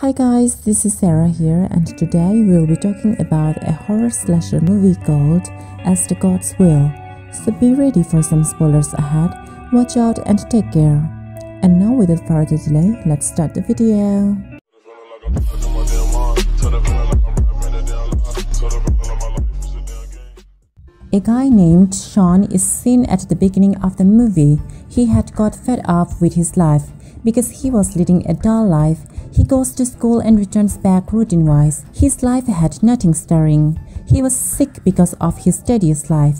Hi guys, this is Sarah here and today we'll be talking about a horror slasher movie called As the Gods Will. So be ready for some spoilers ahead, watch out and take care. And now without further delay, let's start the video. A guy named Shun is seen at the beginning of the movie. He had got fed up with his life because he was leading a dull life he goes to school and returns back routine-wise. His life had nothing stirring. He was sick because of his tedious life.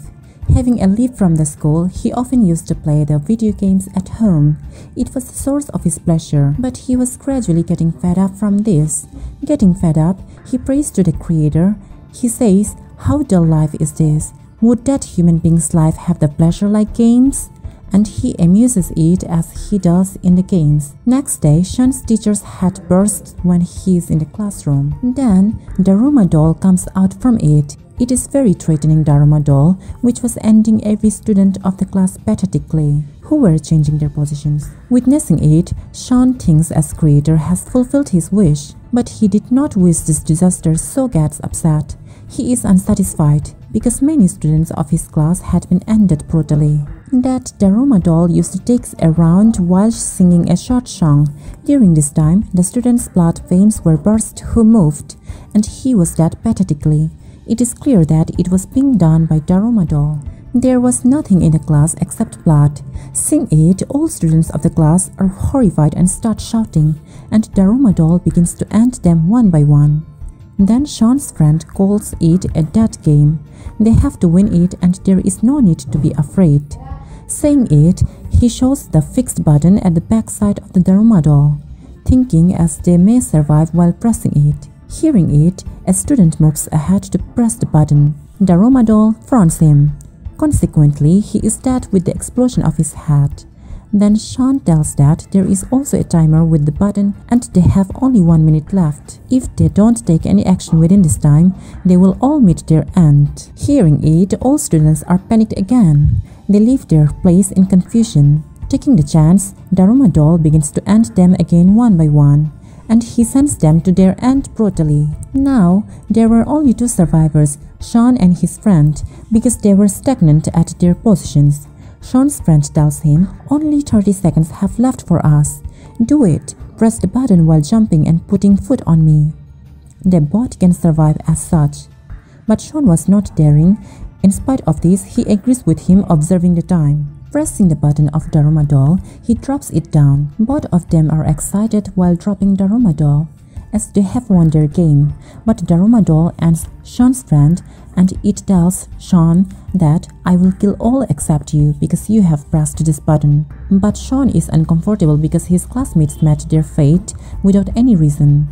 Having a leave from the school, he often used to play the video games at home. It was the source of his pleasure, but he was gradually getting fed up from this. Getting fed up, he prays to the Creator. He says, How dull life is this? Would that human being's life have the pleasure like games? And he amuses it as he does in the games. Next day, Shun's teacher's head bursts when he is in the classroom. Then, Daruma doll comes out from it. It is very threatening Daruma doll, which was ending every student of the class pathetically, who were changing their positions. Witnessing it, Shun thinks as creator has fulfilled his wish, but he did not wish this disaster so gets upset. He is unsatisfied because many students of his class had been ended brutally that Daruma doll used to take around while singing a short song. During this time, the student's blood veins were burst who moved, and he was dead pathetically. It is clear that it was being done by Daruma doll. There was nothing in the class except blood. Seeing it, all students of the class are horrified and start shouting, and Daruma doll begins to end them one by one. Then Shun's friend calls it a dead game. They have to win it and there is no need to be afraid. Saying it, he shows the fixed button at the backside of the Daruma doll, thinking as they may survive while pressing it. Hearing it, a student moves ahead to press the button. Daruma doll frowns him. Consequently, he is dead with the explosion of his head. Then Shun tells that there is also a timer with the button and they have only one minute left. If they don't take any action within this time, they will all meet their end. Hearing it, all students are panicked again. They leave their place in confusion. Taking the chance, Daruma doll begins to end them again one by one, and he sends them to their end brutally. Now, there were only two survivors, Shun and his friend, because they were stagnant at their positions. Shun's friend tells him, only 30 seconds have left for us. Do it. Press the button while jumping and putting foot on me. The bot can survive as such. But Shun was not daring. In spite of this, he agrees with him observing the time. Pressing the button of Daruma doll, he drops it down. Both of them are excited while dropping Daruma doll, as they have won their game. But Daruma doll ends Shun's friend and it tells Shun that I will kill all except you because you have pressed this button. But Shun is uncomfortable because his classmates met their fate without any reason.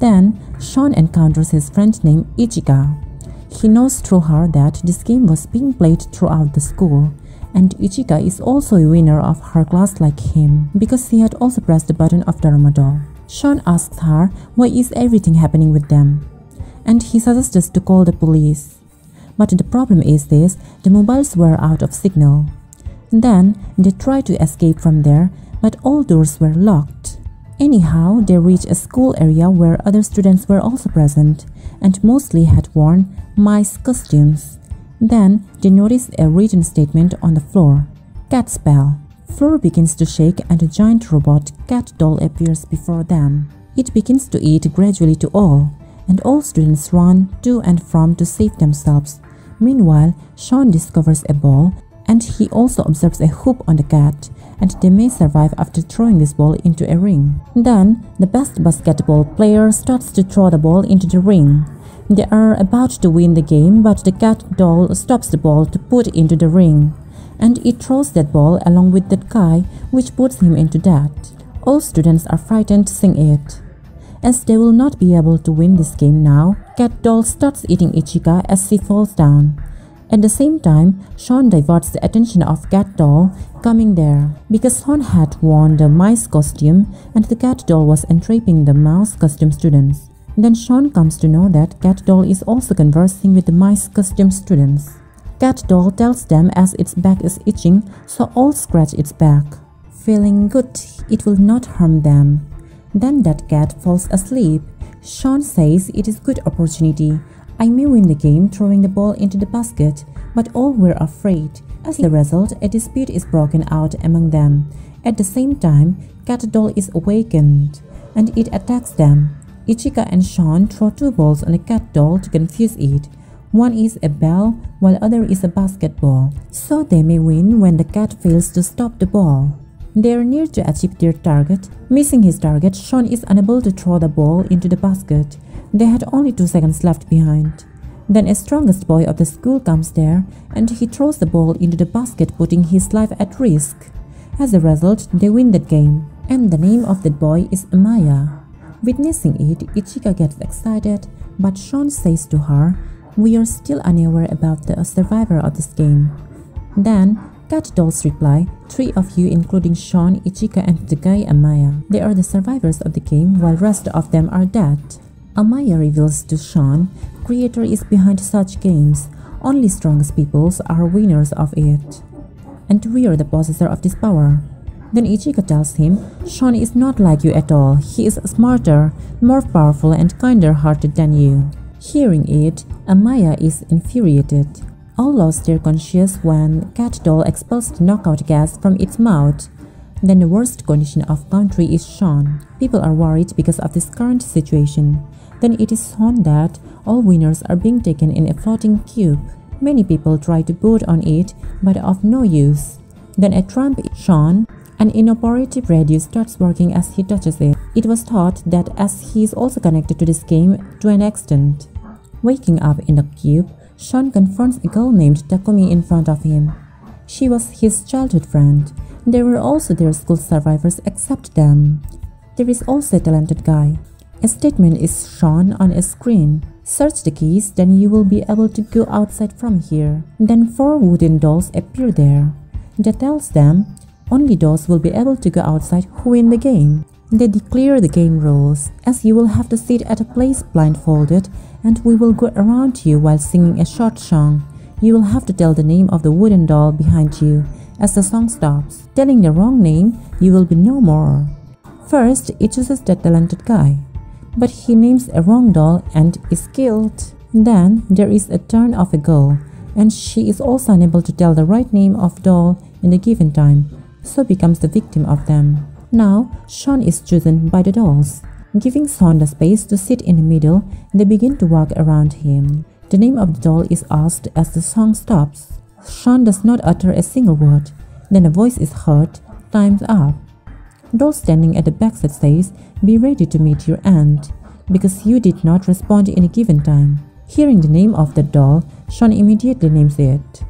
Then, Shun encounters his friend named Ichika. He knows through her that this game was being played throughout the school, and Ichika is also a winner of her class like him, because he had also pressed the button of Daruma doll. Shun asks her why is everything happening with them, and he suggests to call the police. But the problem is this, the mobiles were out of signal. Then, they tried to escape from there, but all doors were locked. Anyhow, they reached a school area where other students were also present, and mostly had worn mice costumes. Then they noticed a written statement on the floor. Cat spell. Floor begins to shake and a giant robot cat doll appears before them. It begins to eat gradually to all, and all students run to and from to save themselves. Meanwhile, Shun discovers a ball and he also observes a hoop on the cat and they may survive after throwing this ball into a ring. Then, the best basketball player starts to throw the ball into the ring. They are about to win the game, but the cat doll stops the ball to put into the ring, and it throws that ball along with that guy, which puts him into that. All students are frightened seeing it. As they will not be able to win this game now, Cat Doll starts eating Ichika as she falls down. At the same time, Shun diverts the attention of Cat Doll coming there because Shun had worn the mice costume and the cat doll was entrapping the mouse costume students. Then Shun comes to know that Cat Doll is also conversing with the mice costume students. Cat Doll tells them as its back is itching, so all scratch its back. Feeling good, it will not harm them. Then that cat falls asleep. Shun says it is good opportunity. I may win the game throwing the ball into the basket, but all were afraid. As a result, a dispute is broken out among them. At the same time, Cat Doll is awakened, and it attacks them. Ichika and Shun throw two balls on the cat doll to confuse it. One is a ball, while other is a basketball, so they may win when the cat fails to stop the ball. They are near to achieve their target. Missing his target, Shun is unable to throw the ball into the basket. They had only two seconds left behind. Then a strongest boy of the school comes there and he throws the ball into the basket putting his life at risk. As a result, they win that game. And the name of that boy is Amaya. Witnessing it, Ichika gets excited, but Shun says to her, We are still unaware about the survivor of this game. Then, Cat Dolls reply, Three of you including Shun, Ichika and the guy Amaya. They are the survivors of the game while rest of them are dead. Amaya reveals to Shun, creator is behind such games. Only strongest peoples are winners of it. And we are the possessor of this power. Then Ichika tells him, Shun is not like you at all. He is smarter, more powerful and kinder-hearted than you. Hearing it, Amaya is infuriated. All lost their conscience when Cat Doll expels knockout gas from its mouth. Then the worst condition of country is shown. People are worried because of this current situation. Then it is shown that all winners are being taken in a floating cube. Many people try to boot on it, but of no use. Then a trump is shown an inoperative radio starts working as he touches it. It was thought that as he is also connected to this game to an extent. Waking up in the cube, Shun confronts a girl named Takumi in front of him. She was his childhood friend. There were also their school survivors except them. There is also a talented guy. A statement is shown on a screen. Search the keys, then you will be able to go outside from here. Then four wooden dolls appear there. That tells them only those will be able to go outside who win the game. They declare the game rules, as you will have to sit at a place blindfolded and we will go around you while singing a short song. You will have to tell the name of the wooden doll behind you as the song stops. Telling the wrong name, you will be no more. First, it chooses the talented guy, but he names a wrong doll and is killed. Then, there is a turn of a girl, and she is also unable to tell the right name of doll in a given time so becomes the victim of them. Now, Shun is chosen by the dolls. Giving Shun the space to sit in the middle, they begin to walk around him. The name of the doll is asked as the song stops. Shun does not utter a single word. Then a voice is heard, time's up. Doll standing at the back backside says, be ready to meet your end, because you did not respond in a given time. Hearing the name of the doll, Shun immediately names it.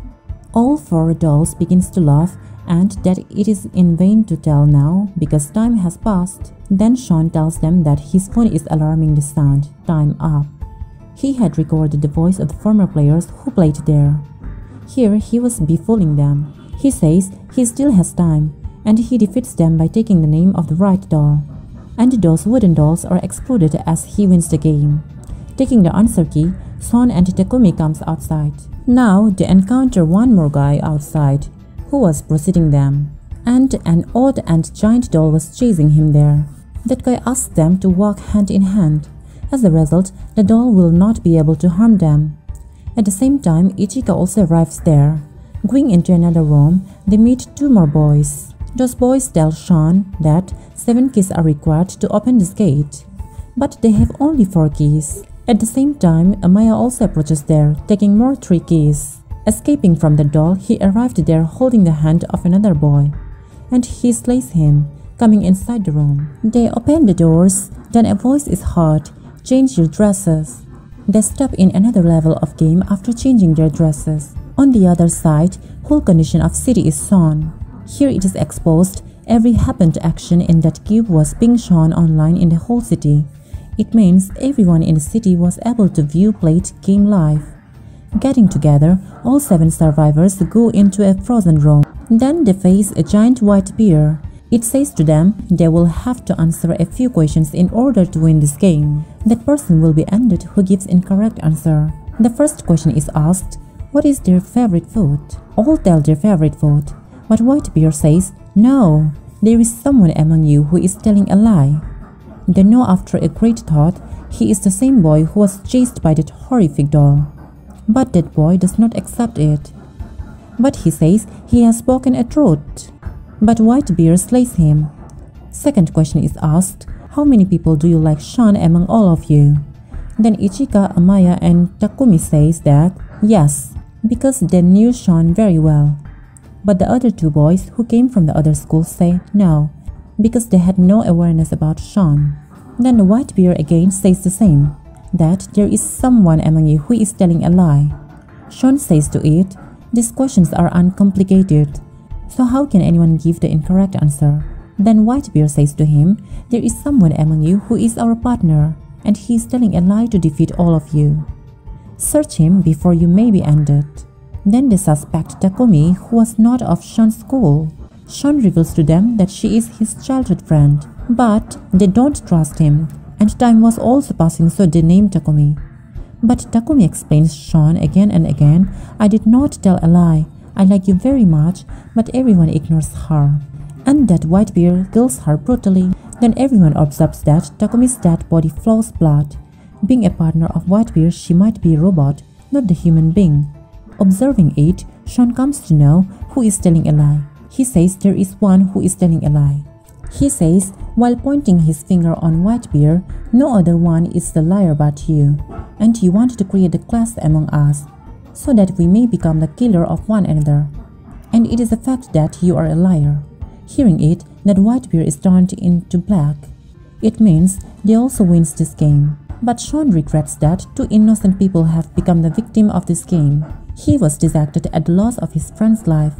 All four dolls begins to laugh and that it is in vain to tell now because time has passed. Then Shun tells them that his phone is alarming the sound, time up. He had recorded the voice of the former players who played there. Here he was befooling them. He says he still has time, and he defeats them by taking the name of the right doll. And those wooden dolls are excluded as he wins the game. Taking the answer key, Shun and Takumi comes outside. Now they encounter one more guy outside who was preceding them, and an odd and giant doll was chasing him there. That guy asked them to walk hand in hand. As a result, the doll will not be able to harm them. At the same time, Ichika also arrives there. Going into another room, they meet two more boys. Those boys tell Shun that seven keys are required to open this gate, but they have only four keys. At the same time, Amaya also approaches there, taking more three keys. Escaping from the doll, he arrived there holding the hand of another boy, and he slays him, coming inside the room. They open the doors, then a voice is heard, change your dresses. They step in another level of game after changing their dresses. On the other side, whole condition of city is shown. Here it is exposed, every happened action in that cube was being shown online in the whole city. It means everyone in the city was able to view played game live. Getting together, all seven survivors go into a frozen room. Then they face a giant white bear. It says to them they will have to answer a few questions in order to win this game. That person will be ended who gives incorrect answer. The first question is asked, what is their favorite food? All tell their favorite food. But White Bear says, no, there is someone among you who is telling a lie. They know after a great thought, he is the same boy who was chased by that horrific doll. But that boy does not accept it. But he says he has spoken a truth. But White Bear slays him. Second question is asked, how many people do you like Shun among all of you? Then Ichika, Amaya and Takumi says that yes, because they knew Shun very well. But the other two boys who came from the other school say no, because they had no awareness about Shun. Then the White Bear again says the same, that there is someone among you who is telling a lie. Shun says to it, these questions are uncomplicated, so how can anyone give the incorrect answer? Then White Bear says to him, there is someone among you who is our partner, and he is telling a lie to defeat all of you. Search him before you may be ended. Then they suspect Takumi, who was not of Shun's school. Shun reveals to them that she is his childhood friend, but they don't trust him, and time was also passing so they named Takumi. But Takumi explains Shun again and again, I did not tell a lie, I like you very much, but everyone ignores her. And that White Bear kills her brutally. Then everyone observes that Takumi's dead body flows blood. Being a partner of White Bear, she might be a robot, not the human being. Observing it, Shun comes to know who is telling a lie. He says there is one who is telling a lie. He says, while pointing his finger on White Bear, no other one is the liar but you, and you want to create a class among us, so that we may become the killer of one another. And it is a fact that you are a liar. Hearing it, that White Bear is turned into black. It means they also wins this game. But Shun regrets that two innocent people have become the victim of this game. He was dejected at the loss of his friend's life.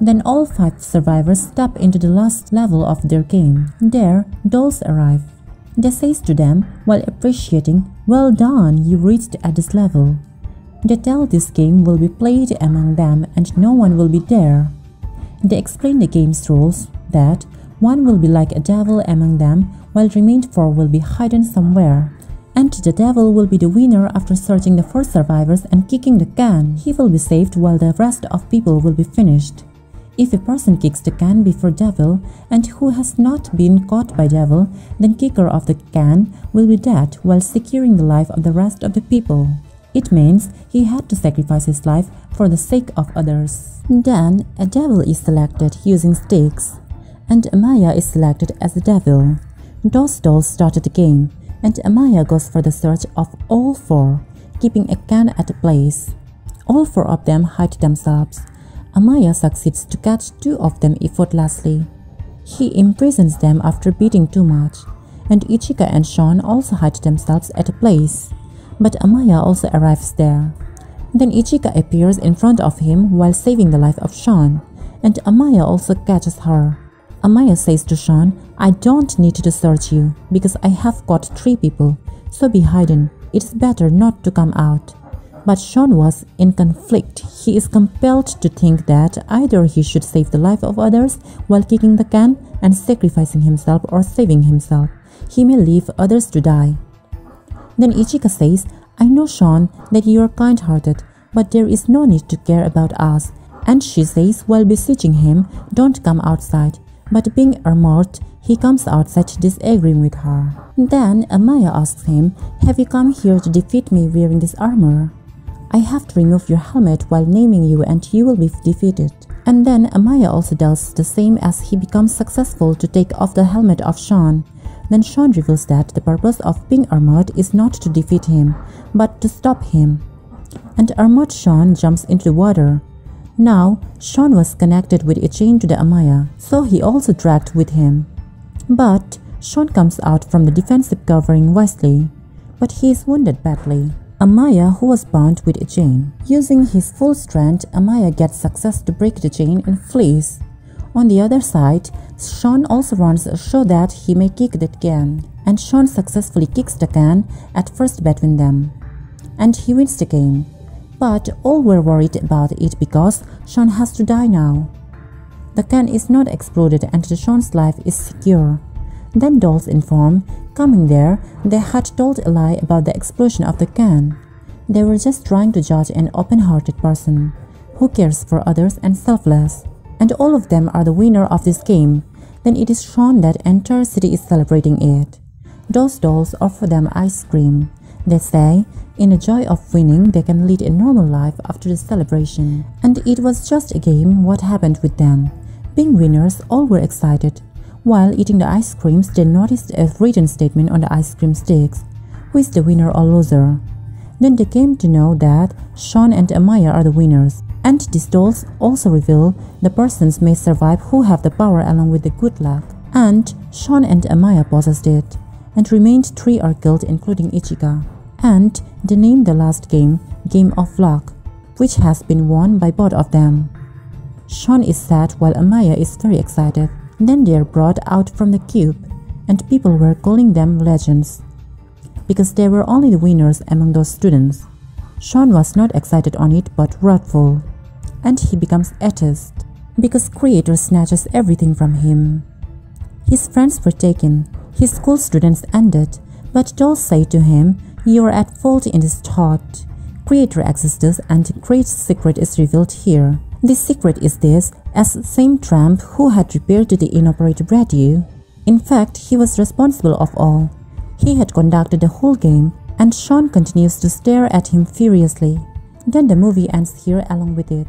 Then all five survivors step into the last level of their game. There, dolls arrive. They says to them, while appreciating, well done, you reached at this level. They tell this game will be played among them and no one will be there. They explain the game's rules, that one will be like a devil among them while the remained four will be hidden somewhere and the devil will be the winner after searching the four survivors and kicking the can. He will be saved while the rest of people will be finished. If a person kicks the can before devil and who has not been caught by devil, then kicker of the can will be dead while securing the life of the rest of the people. It means he had to sacrifice his life for the sake of others. Then a devil is selected using sticks, and Amaya is selected as the devil. Those dolls started the game, and Amaya goes for the search of all four, keeping a can at a place. All four of them hide themselves. Amaya succeeds to catch two of them effortlessly. He imprisons them after beating too much, and Ichika and Shun also hide themselves at a place. But Amaya also arrives there. Then Ichika appears in front of him while saving the life of Shun, and Amaya also catches her. Amaya says to Shun, I don't need to search you because I have caught three people, so be hidden. It is better not to come out. But Shun was in conflict. He is compelled to think that either he should save the life of others while kicking the can and sacrificing himself or saving himself. He may leave others to die. Then Ichika says, I know, Shun, that you are kind-hearted, but there is no need to care about us. And she says, while beseeching him, don't come outside. But being armored, he comes outside disagreeing with her. Then Amaya asks him, Have you come here to defeat me wearing this armor? I have to remove your helmet while naming you and you will be defeated. And then Amaya also does the same as he becomes successful to take off the helmet of Shun. Then Shun reveals that the purpose of being armored is not to defeat him, but to stop him. And armored Shun jumps into the water. Now, Shun was connected with a chain to the Amaya, so he also dragged with him. But Shun comes out from the defensive covering wisely, but he is wounded badly. Amaya, who was bound with a chain. Using his full strength, Amaya gets success to break the chain and flees. On the other side, Shun also runs so that he may kick the can, and Shun successfully kicks the can at first between them. And he wins the game. But all were worried about it because Shun has to die now. The can is not exploded and Shun's life is secure. Then dolls inform, coming there, they had told a lie about the explosion of the can. They were just trying to judge an open-hearted person, who cares for others and selfless. And all of them are the winner of this game. Then it is shown that entire city is celebrating it. those dolls offer them ice cream. They say, in the joy of winning, they can lead a normal life after the celebration. And it was just a game what happened with them. Being winners, all were excited. While eating the ice creams, they noticed a written statement on the ice cream sticks. Who is the winner or loser? Then they came to know that Shun and Amaya are the winners. And these dolls also reveal the persons may survive who have the power along with the good luck. And Shun and Amaya possessed it. And remained three are killed including Ichika. And they named the last game Game of Luck, which has been won by both of them. Shun is sad while Amaya is very excited. Then they are brought out from the cube, and people were calling them legends because they were only the winners among those students. Shun was not excited on it but wrathful, and he becomes atheist because creator snatches everything from him. His friends were taken, his school students ended, but dolls say to him, you are at fault in this thought. Creator exists and great secret is revealed here. The secret is this, as same tramp who had repaired to the inoperative radio. In fact, he was responsible of all. He had conducted the whole game, and Shun continues to stare at him furiously. Then the movie ends here along with it.